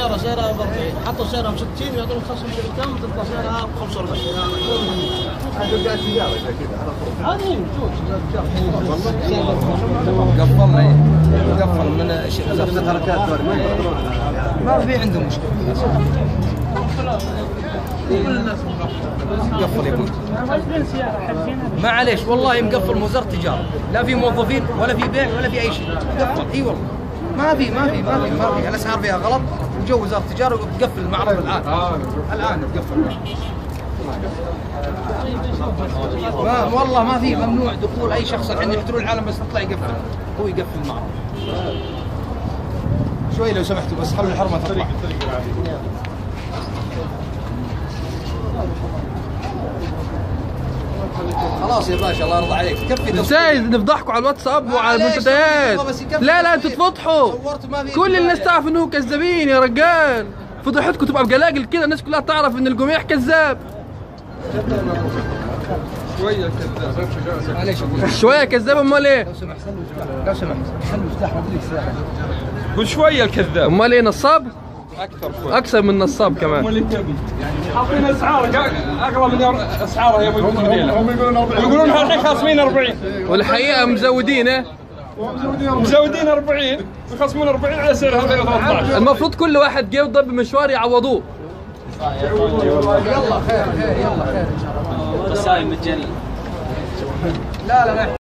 تطلع سعرها ب 60 يعطونك خصم كم تطلع سعرها ب 45 هذه موجود قفلنا قفل من شيء حركات ما في عندهم مشكله قفل يبون معليش والله مقفل وزاره التجاره لا في موظفين ولا في بيع ولا في اي شيء قفل اي والله ما في ما في ما في ما في. الأسعار فيها غلط؟ وجو وزارة التجارة وتقفل المعرض الآن. الآن تقفل ما والله ما في ممنوع دخول أي شخص. الحين يحترون العالم بس يطلع يقفل. هو يقفل المعرض. شوي لو سمحتوا بس خلوا الحرمة تطلع. خلاص يا باشا الله يرضى عليك. كفي إزاي نفضحكم على الواتساب وعلى المنتديات. لا لا. أنتوا تفضحوا. كل الناس. تعرف انهم كذابين يا رجال. فضحتكم تبقى بجلاجل كده الناس كلها تعرف إن الجميع كذاب. معليش أقول. شوية كذاب أمال إيه؟ لو سمحت لو سمحت خلوا سلاح ما لك سلاح كل شوية الكذاب. أمال إيه نصاب؟ أكثر شوي. أكثر من نصاب كمان. اللي تبي حاطين أسعار. اغلى من اسعارها يا ابو هم يقولون الحين خاصمين 40 والحقيقة مزودين إيه؟ مزودين 40 ويخصمون 40 على سعر 2013 المفروض كل واحد جه يضرب بمشوار يعوضوه. لا لا لا.